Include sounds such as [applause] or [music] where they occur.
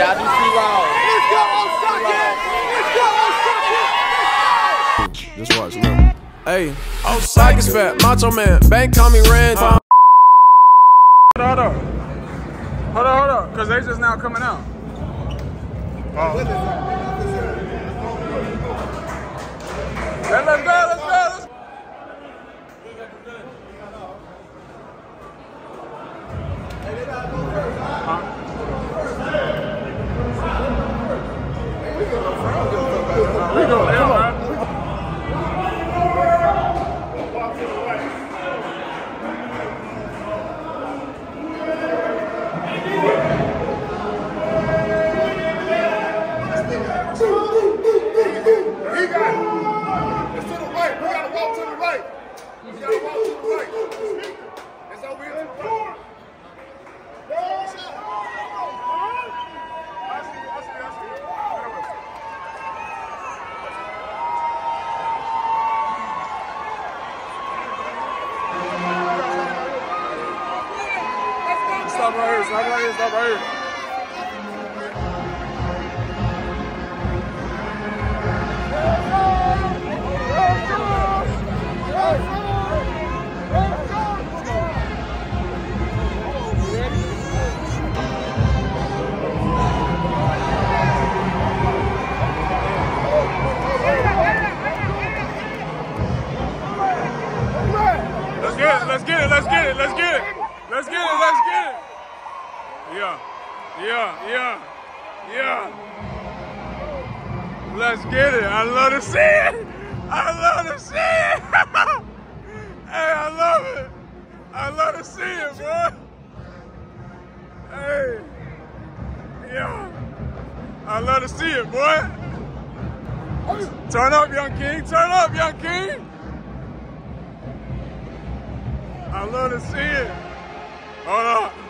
Yeah, I do see loud. Let's go, Osaka! Let's go! Just watch, look. Hey, Osaka's fat, Macho Man, Bank call me Red. Uh. Hold on, hold on. Hold on, hold on. Because they just now coming out. Oh. We go, Stop right here, stop right here, stop right here. Let's get it, let's get it, let's get it, let's get it. Let's get it, let's get it. Yeah, yeah, yeah, yeah. Let's get it. I love to see it. I love to see it. [laughs] hey, I love it. I love to see it, boy. Hey, yeah. I love to see it, boy. Turn up, young king. Turn up, young king. I love to see it. Hold on.